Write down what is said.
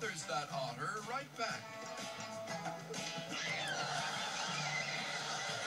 others that honor right back.